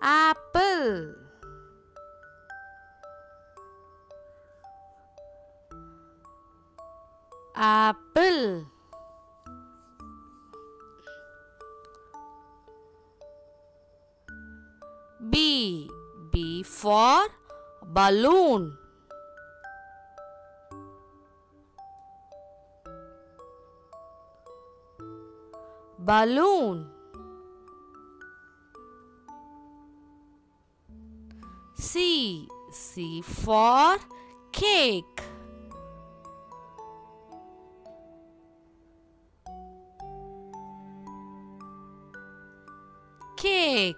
apple. Apple. B. B for balloon. Balloon. C. C for cake. Cake.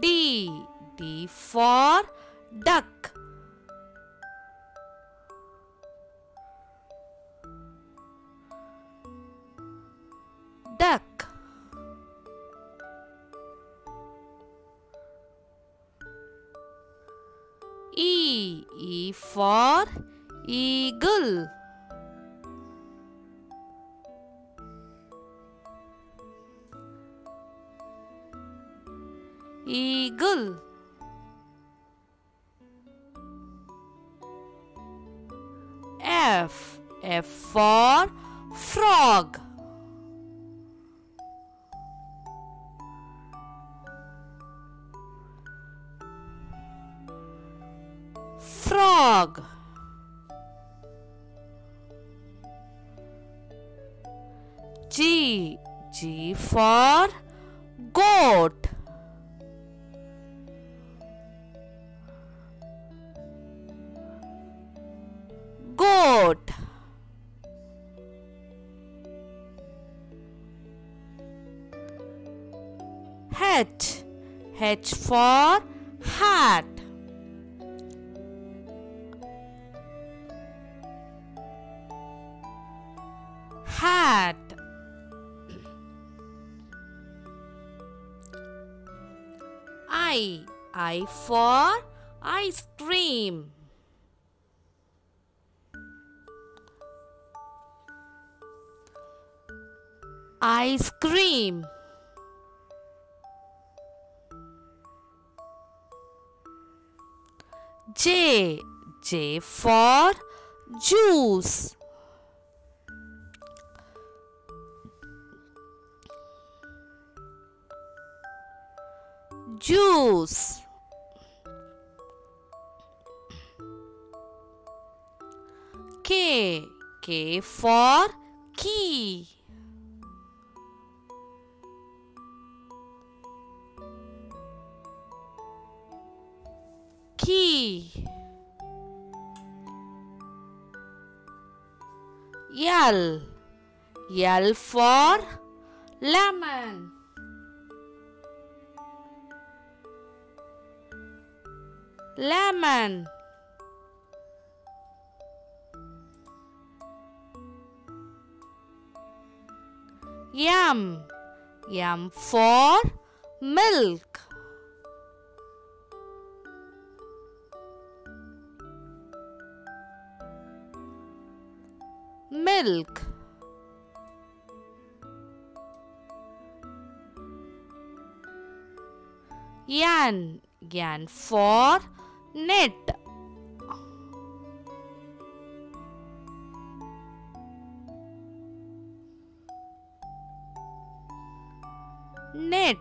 D. D for duck. E. For eagle. Eagle. F. F for frog. Frog. G. G for goat. Goat. H. H for. Hat. I. I for ice cream. Ice cream. J. J for juice. Juice. K. K for key. Key. L. L for lemon. Lemon. Yum. Yum for milk. Milk. Yan. Yan for net. Net.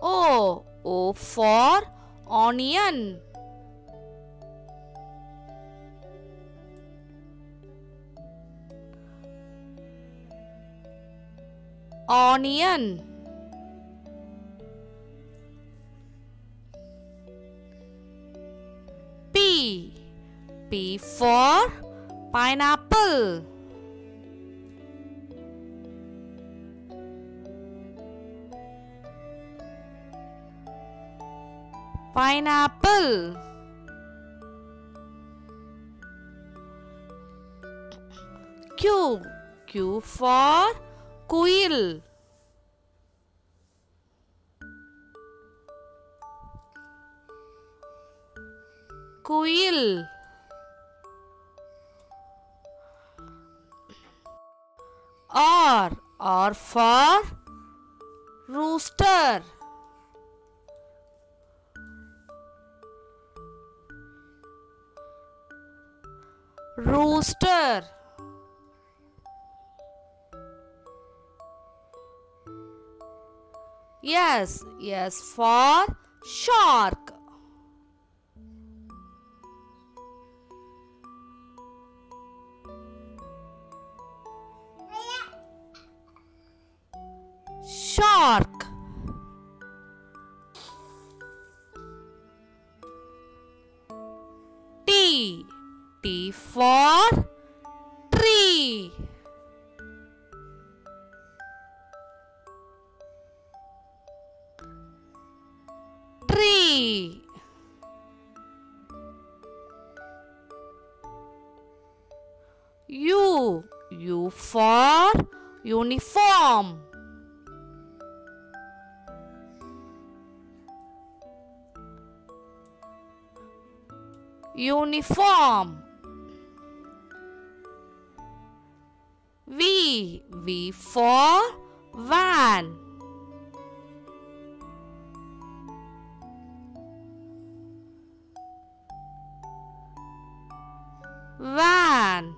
O. O for onion. Onion. P. For pineapple. Pineapple. Q. Q for quail. Quill R. Or for rooster. Rooster. Yes yes for shark. T. T for tree. Tree. U. U for uniform. Uniform. V. V for van. Van.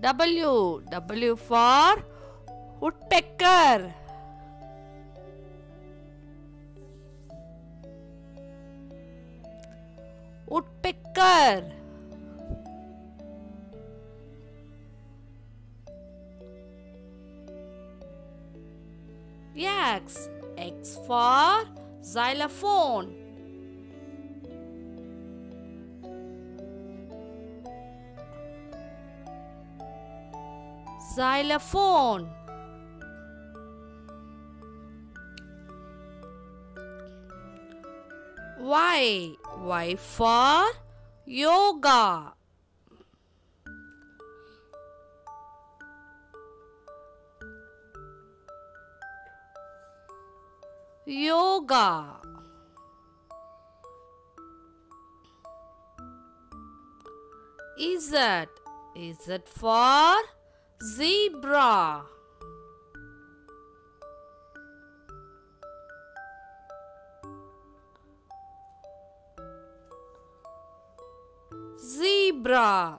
W. W for woodpecker. Woodpecker. X. X for xylophone. Xylophone. Y. Y for yoga. Yoga. Is it? Is it for zebra? Zebra.